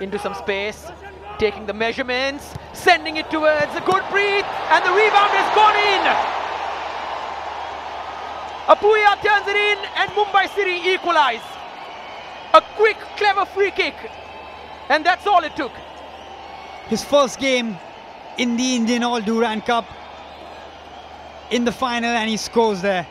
into some space, taking the measurements, sending it towards a Gurpreet, and the rebound has gone in. Apuia turns it in, and Mumbai City equalize. A quick, clever free kick, and that's all it took. His first game in the Indian Oil Durand Cup in the final, and he scores there.